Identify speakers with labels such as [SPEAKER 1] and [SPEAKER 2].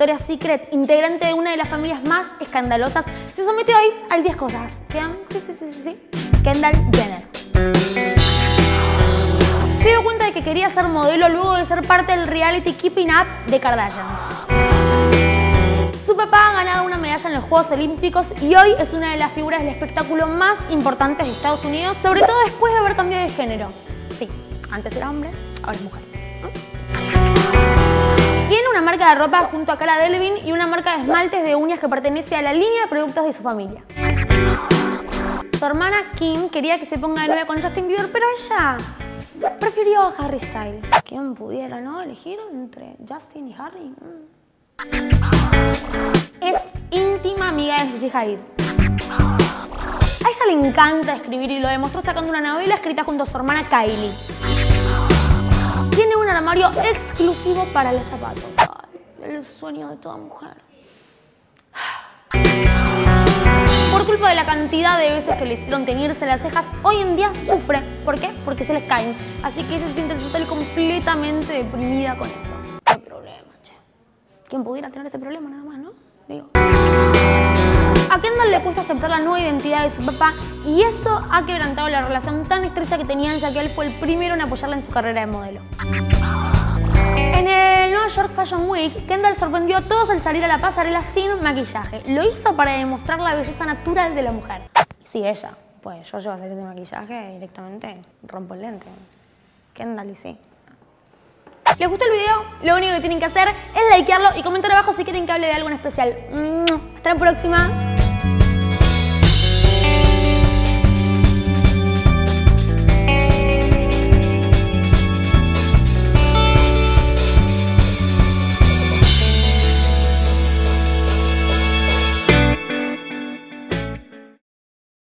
[SPEAKER 1] Victoria's Secret, integrante de una de las familias más escandalosas, se sometió hoy al 10 cosas. ¿Quién? Sí, sí, sí, sí, sí. Kendall Jenner. Se dio cuenta de que quería ser modelo luego de ser parte del reality Keeping Up de Kardashians. Su papá ha ganado una medalla en los Juegos Olímpicos y hoy es una de las figuras del espectáculo más importantes de Estados Unidos, sobre todo después de haber cambiado de género. Sí, antes era hombre, ahora es mujer. Ropa junto a Cara Delevingne y una marca de esmaltes de uñas que pertenece a la línea de productos de su familia. Su hermana Kim quería que se ponga de nuevo con Justin Bieber, pero ella prefirió a Harry Styles. ¿Quién pudiera, no? Elegir entre Justin y Harry. Mm. Es íntima amiga de Gigi Hadid. A ella le encanta escribir y lo demostró sacando una novela escrita junto a su hermana Kylie. Tiene un armario exclusivo para los zapatos. El sueño de toda mujer. Por culpa de la cantidad de veces que le hicieron teñirse las cejas, hoy en día sufre. ¿Por qué? Porque se les caen. Así que ella se siente total completamente deprimida con eso. Qué problema, che. ¿Quién pudiera tener ese problema nada más, no? Digo. A Kendall le cuesta aceptar la nueva identidad de su papá y eso ha quebrantado la relación tan estrecha que tenían ya que él fue el primero en apoyarla en su carrera de modelo. En el New York Fashion Week, Kendall sorprendió a todos al salir a la pasarela sin maquillaje. Lo hizo para demostrar la belleza natural de la mujer. Sí, ella. Pues yo llevo a salir sin maquillaje directamente rompo el lente. Kendall y sí. ¿Les gustó el video? Lo único que tienen que hacer es likearlo y comentar abajo si quieren que hable de algo en especial. Hasta la próxima.